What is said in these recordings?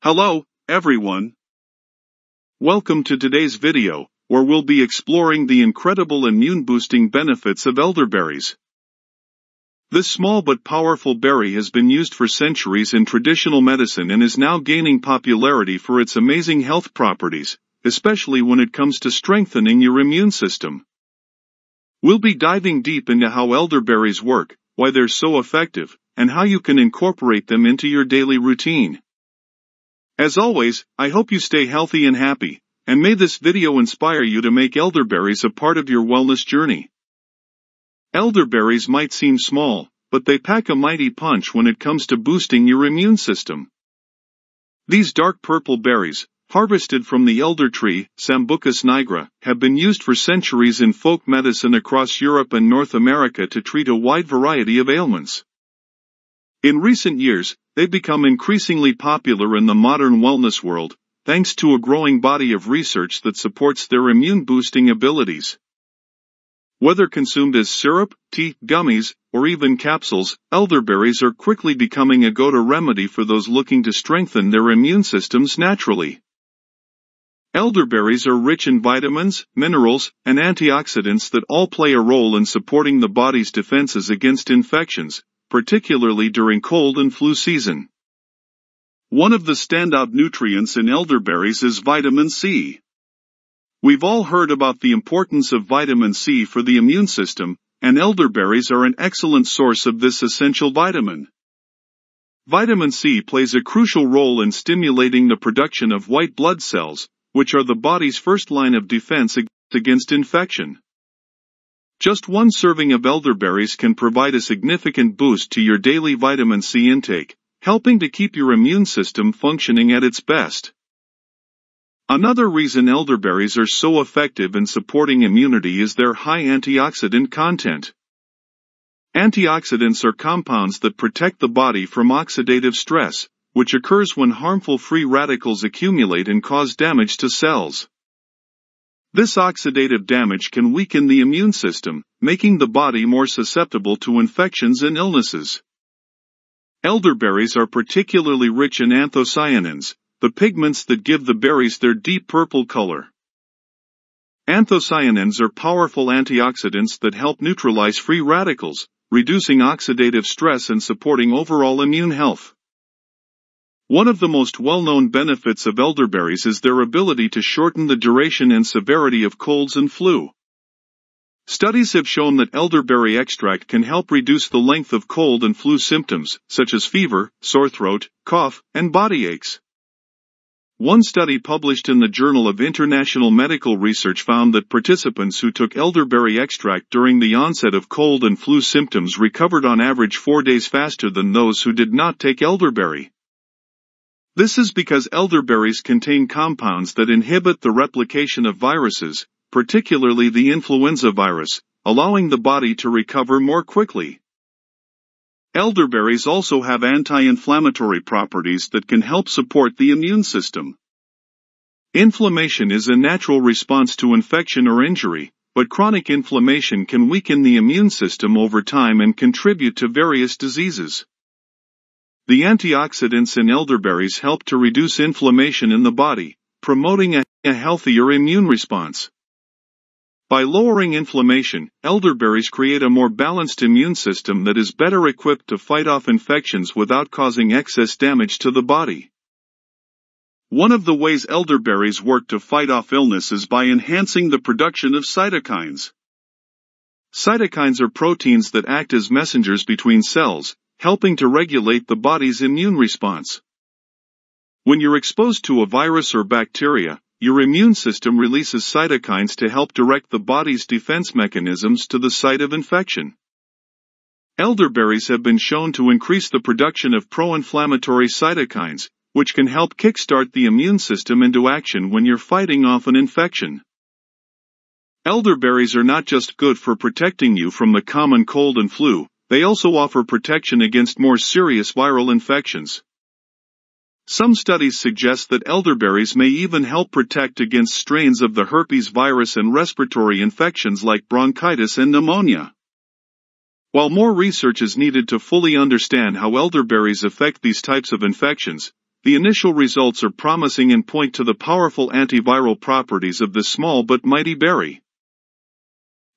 Hello, everyone. Welcome to today's video, where we'll be exploring the incredible immune-boosting benefits of elderberries. This small but powerful berry has been used for centuries in traditional medicine and is now gaining popularity for its amazing health properties, especially when it comes to strengthening your immune system. We'll be diving deep into how elderberries work, why they're so effective, and how you can incorporate them into your daily routine. As always, I hope you stay healthy and happy, and may this video inspire you to make elderberries a part of your wellness journey. Elderberries might seem small, but they pack a mighty punch when it comes to boosting your immune system. These dark purple berries, harvested from the elder tree, Sambucus nigra, have been used for centuries in folk medicine across Europe and North America to treat a wide variety of ailments. In recent years, they've become increasingly popular in the modern wellness world, thanks to a growing body of research that supports their immune boosting abilities. Whether consumed as syrup, tea, gummies, or even capsules, elderberries are quickly becoming a go-to remedy for those looking to strengthen their immune systems naturally. Elderberries are rich in vitamins, minerals, and antioxidants that all play a role in supporting the body's defenses against infections, particularly during cold and flu season. One of the standout nutrients in elderberries is vitamin C. We've all heard about the importance of vitamin C for the immune system, and elderberries are an excellent source of this essential vitamin. Vitamin C plays a crucial role in stimulating the production of white blood cells, which are the body's first line of defense against infection. Just one serving of elderberries can provide a significant boost to your daily vitamin C intake, helping to keep your immune system functioning at its best. Another reason elderberries are so effective in supporting immunity is their high antioxidant content. Antioxidants are compounds that protect the body from oxidative stress, which occurs when harmful free radicals accumulate and cause damage to cells. This oxidative damage can weaken the immune system, making the body more susceptible to infections and illnesses. Elderberries are particularly rich in anthocyanins, the pigments that give the berries their deep purple color. Anthocyanins are powerful antioxidants that help neutralize free radicals, reducing oxidative stress and supporting overall immune health. One of the most well-known benefits of elderberries is their ability to shorten the duration and severity of colds and flu. Studies have shown that elderberry extract can help reduce the length of cold and flu symptoms, such as fever, sore throat, cough, and body aches. One study published in the Journal of International Medical Research found that participants who took elderberry extract during the onset of cold and flu symptoms recovered on average four days faster than those who did not take elderberry. This is because elderberries contain compounds that inhibit the replication of viruses, particularly the influenza virus, allowing the body to recover more quickly. Elderberries also have anti-inflammatory properties that can help support the immune system. Inflammation is a natural response to infection or injury, but chronic inflammation can weaken the immune system over time and contribute to various diseases. The antioxidants in elderberries help to reduce inflammation in the body, promoting a, a healthier immune response. By lowering inflammation, elderberries create a more balanced immune system that is better equipped to fight off infections without causing excess damage to the body. One of the ways elderberries work to fight off illness is by enhancing the production of cytokines. Cytokines are proteins that act as messengers between cells, helping to regulate the body's immune response. When you're exposed to a virus or bacteria, your immune system releases cytokines to help direct the body's defense mechanisms to the site of infection. Elderberries have been shown to increase the production of pro-inflammatory cytokines, which can help kickstart the immune system into action when you're fighting off an infection. Elderberries are not just good for protecting you from the common cold and flu, they also offer protection against more serious viral infections. Some studies suggest that elderberries may even help protect against strains of the herpes virus and respiratory infections like bronchitis and pneumonia. While more research is needed to fully understand how elderberries affect these types of infections, the initial results are promising and point to the powerful antiviral properties of this small but mighty berry.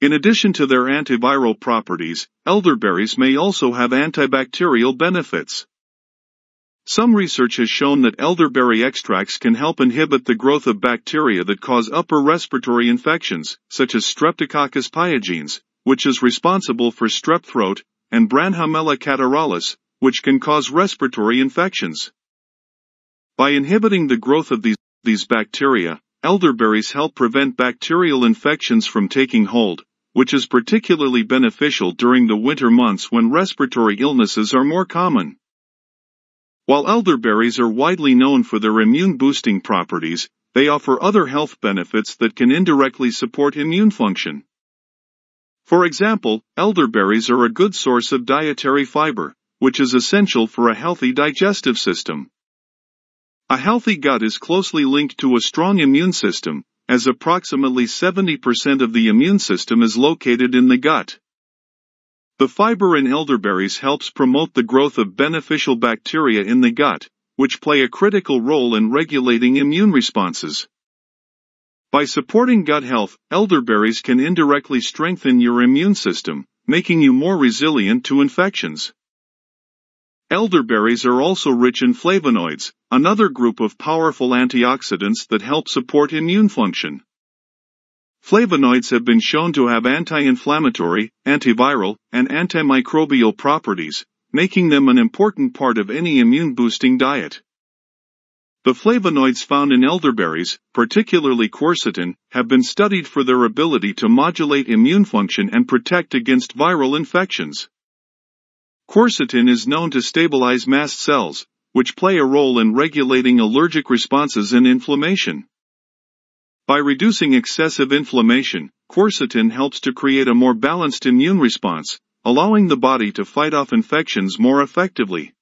In addition to their antiviral properties, elderberries may also have antibacterial benefits. Some research has shown that elderberry extracts can help inhibit the growth of bacteria that cause upper respiratory infections, such as Streptococcus pyogenes, which is responsible for strep throat, and Branhamella catarrhalis, which can cause respiratory infections. By inhibiting the growth of these, these bacteria, elderberries help prevent bacterial infections from taking hold, which is particularly beneficial during the winter months when respiratory illnesses are more common. While elderberries are widely known for their immune-boosting properties, they offer other health benefits that can indirectly support immune function. For example, elderberries are a good source of dietary fiber, which is essential for a healthy digestive system. A healthy gut is closely linked to a strong immune system, as approximately 70% of the immune system is located in the gut. The fiber in elderberries helps promote the growth of beneficial bacteria in the gut, which play a critical role in regulating immune responses. By supporting gut health, elderberries can indirectly strengthen your immune system, making you more resilient to infections. Elderberries are also rich in flavonoids, another group of powerful antioxidants that help support immune function. Flavonoids have been shown to have anti-inflammatory, antiviral, and antimicrobial properties, making them an important part of any immune-boosting diet. The flavonoids found in elderberries, particularly quercetin, have been studied for their ability to modulate immune function and protect against viral infections. Quercetin is known to stabilize mast cells, which play a role in regulating allergic responses and inflammation. By reducing excessive inflammation, quercetin helps to create a more balanced immune response, allowing the body to fight off infections more effectively.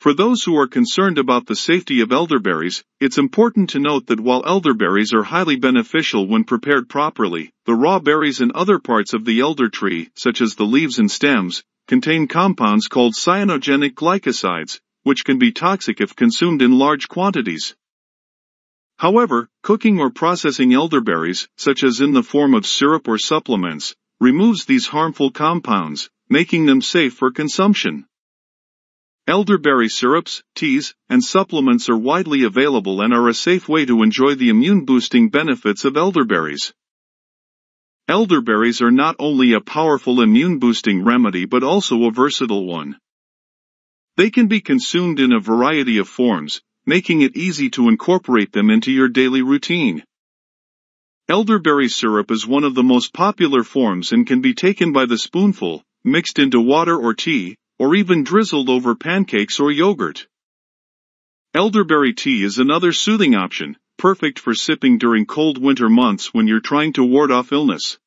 For those who are concerned about the safety of elderberries, it's important to note that while elderberries are highly beneficial when prepared properly, the raw berries and other parts of the elder tree, such as the leaves and stems, contain compounds called cyanogenic glycosides, which can be toxic if consumed in large quantities. However, cooking or processing elderberries, such as in the form of syrup or supplements, removes these harmful compounds, making them safe for consumption. Elderberry syrups, teas, and supplements are widely available and are a safe way to enjoy the immune-boosting benefits of elderberries. Elderberries are not only a powerful immune-boosting remedy but also a versatile one. They can be consumed in a variety of forms, making it easy to incorporate them into your daily routine. Elderberry syrup is one of the most popular forms and can be taken by the spoonful, mixed into water or tea, or even drizzled over pancakes or yogurt. Elderberry tea is another soothing option, perfect for sipping during cold winter months when you're trying to ward off illness.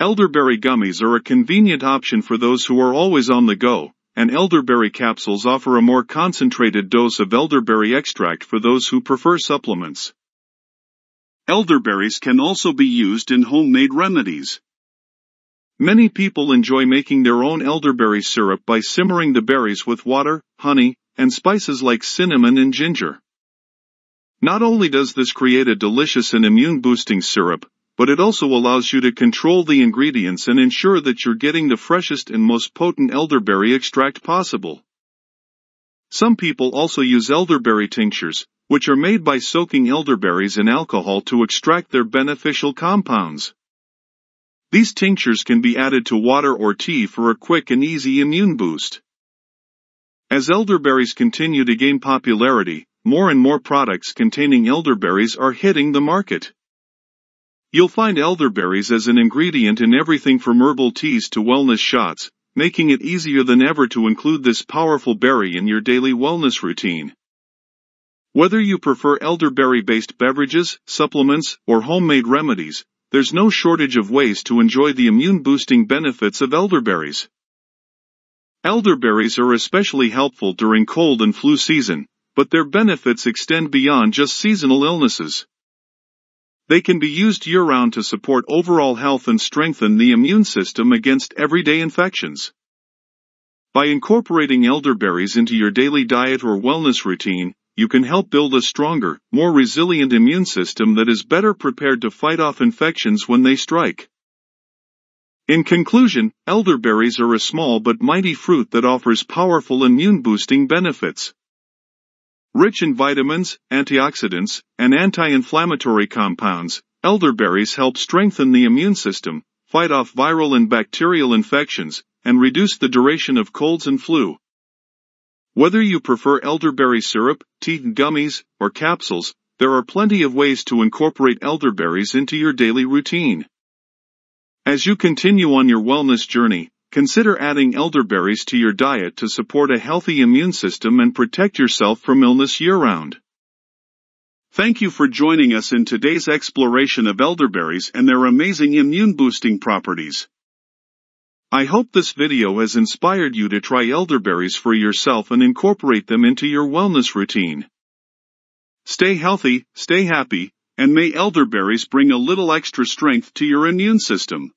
Elderberry gummies are a convenient option for those who are always on the go, and elderberry capsules offer a more concentrated dose of elderberry extract for those who prefer supplements. Elderberries can also be used in homemade remedies. Many people enjoy making their own elderberry syrup by simmering the berries with water, honey, and spices like cinnamon and ginger. Not only does this create a delicious and immune-boosting syrup, but it also allows you to control the ingredients and ensure that you're getting the freshest and most potent elderberry extract possible. Some people also use elderberry tinctures, which are made by soaking elderberries in alcohol to extract their beneficial compounds. These tinctures can be added to water or tea for a quick and easy immune boost. As elderberries continue to gain popularity, more and more products containing elderberries are hitting the market. You'll find elderberries as an ingredient in everything from herbal teas to wellness shots, making it easier than ever to include this powerful berry in your daily wellness routine. Whether you prefer elderberry-based beverages, supplements, or homemade remedies, there's no shortage of ways to enjoy the immune-boosting benefits of elderberries. Elderberries are especially helpful during cold and flu season, but their benefits extend beyond just seasonal illnesses. They can be used year-round to support overall health and strengthen the immune system against everyday infections. By incorporating elderberries into your daily diet or wellness routine, you can help build a stronger, more resilient immune system that is better prepared to fight off infections when they strike. In conclusion, elderberries are a small but mighty fruit that offers powerful immune-boosting benefits. Rich in vitamins, antioxidants, and anti-inflammatory compounds, elderberries help strengthen the immune system, fight off viral and bacterial infections, and reduce the duration of colds and flu. Whether you prefer elderberry syrup, tea, gummies, or capsules, there are plenty of ways to incorporate elderberries into your daily routine. As you continue on your wellness journey, consider adding elderberries to your diet to support a healthy immune system and protect yourself from illness year-round. Thank you for joining us in today's exploration of elderberries and their amazing immune-boosting properties. I hope this video has inspired you to try elderberries for yourself and incorporate them into your wellness routine. Stay healthy, stay happy, and may elderberries bring a little extra strength to your immune system.